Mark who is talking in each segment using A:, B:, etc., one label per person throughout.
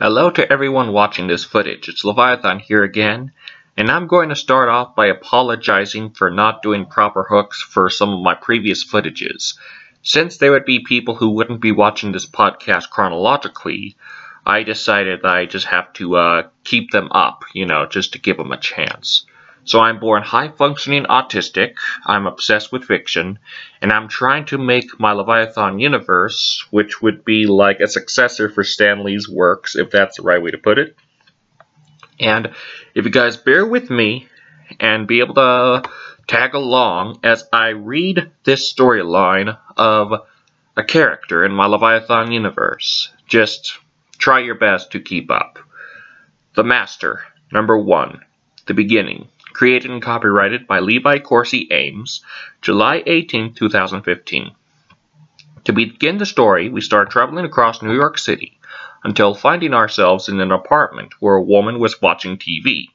A: Hello to everyone watching this footage, it's Leviathan here again, and I'm going to start off by apologizing for not doing proper hooks for some of my previous footages. Since there would be people who wouldn't be watching this podcast chronologically, I decided that I just have to uh, keep them up, you know, just to give them a chance. So I'm born high-functioning autistic, I'm obsessed with fiction, and I'm trying to make my Leviathan universe, which would be like a successor for Stan Lee's works, if that's the right way to put it. And if you guys bear with me and be able to tag along as I read this storyline of a character in my Leviathan universe, just try your best to keep up. The Master, number one, The Beginning created and copyrighted by Levi Corsi Ames, July 18, 2015. To begin the story, we start traveling across New York City until finding ourselves in an apartment where a woman was watching TV.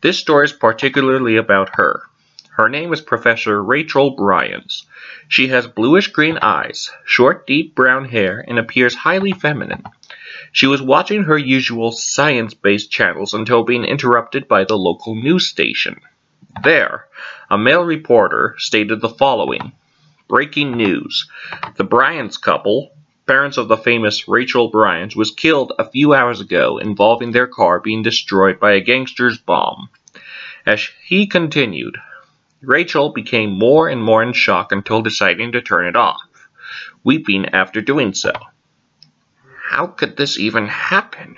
A: This story is particularly about her. Her name is Professor Rachel Brians. She has bluish green eyes, short deep brown hair, and appears highly feminine. She was watching her usual science-based channels until being interrupted by the local news station. There, a male reporter stated the following. Breaking news. The Brians couple, parents of the famous Rachel Brians, was killed a few hours ago involving their car being destroyed by a gangster's bomb. As he continued, Rachel became more and more in shock until deciding to turn it off, weeping after doing so. How could this even happen?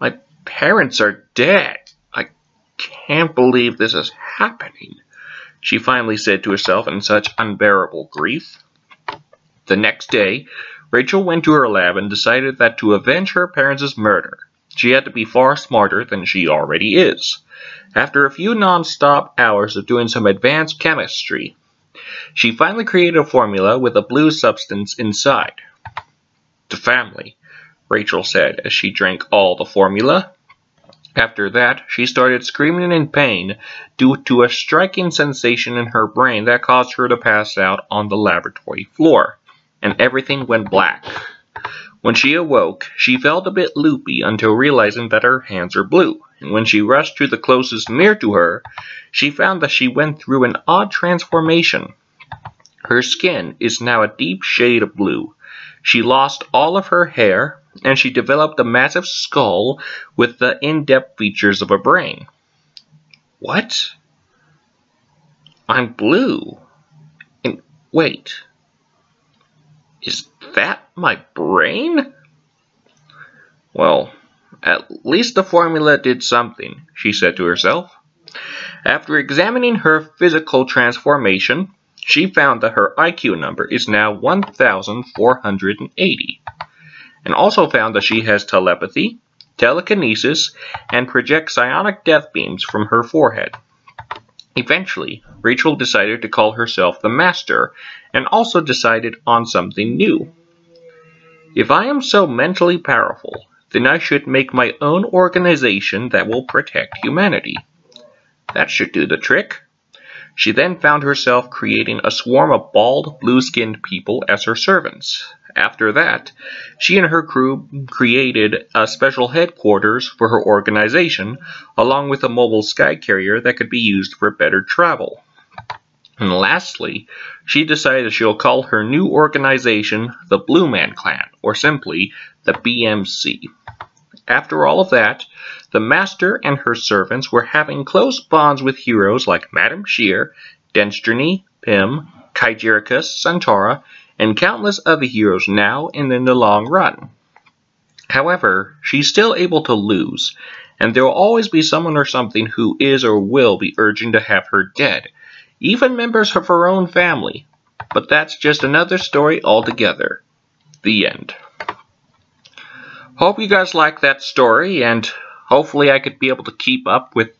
A: My parents are dead. I can't believe this is happening, she finally said to herself in such unbearable grief. The next day, Rachel went to her lab and decided that to avenge her parents' murder, she had to be far smarter than she already is. After a few non-stop hours of doing some advanced chemistry, she finally created a formula with a blue substance inside. The family, Rachel said as she drank all the formula. After that, she started screaming in pain due to a striking sensation in her brain that caused her to pass out on the laboratory floor, and everything went black. When she awoke, she felt a bit loopy until realizing that her hands were blue, and when she rushed to the closest mirror to her, she found that she went through an odd transformation. Her skin is now a deep shade of blue, she lost all of her hair, and she developed a massive skull with the in-depth features of a brain. What? I'm blue. And wait. Is that my brain? Well, at least the formula did something, she said to herself. After examining her physical transformation, she found that her IQ number is now 1,480, and also found that she has telepathy, telekinesis, and projects psionic death beams from her forehead. Eventually, Rachel decided to call herself the Master, and also decided on something new. If I am so mentally powerful, then I should make my own organization that will protect humanity. That should do the trick. She then found herself creating a swarm of bald, blue-skinned people as her servants. After that, she and her crew created a special headquarters for her organization, along with a mobile sky carrier that could be used for better travel. And lastly, she decided she'll call her new organization the Blue Man Clan, or simply the BMC. After all of that, the master and her servants were having close bonds with heroes like Madame Shear, Destiny, Pym, Kaigericus, Centaura, and countless other heroes now and in the long run. However, she's still able to lose, and there will always be someone or something who is or will be urging to have her dead, even members of her own family. But that's just another story altogether. The end. Hope you guys like that story, and hopefully I could be able to keep up with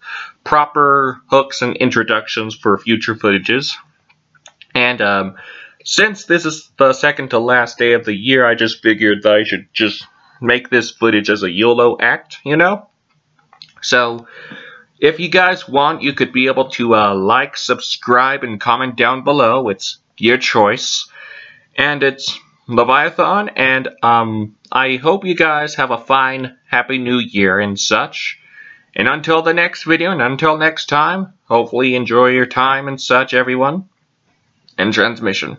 A: proper hooks and introductions for future footages. And um, since this is the second to last day of the year, I just figured that I should just make this footage as a YOLO act, you know? So, if you guys want, you could be able to uh, like, subscribe, and comment down below. It's your choice. And it's Leviathan, and um, I hope you guys have a fine, happy new year and such. And until the next video, and until next time, hopefully enjoy your time and such, everyone. And transmission.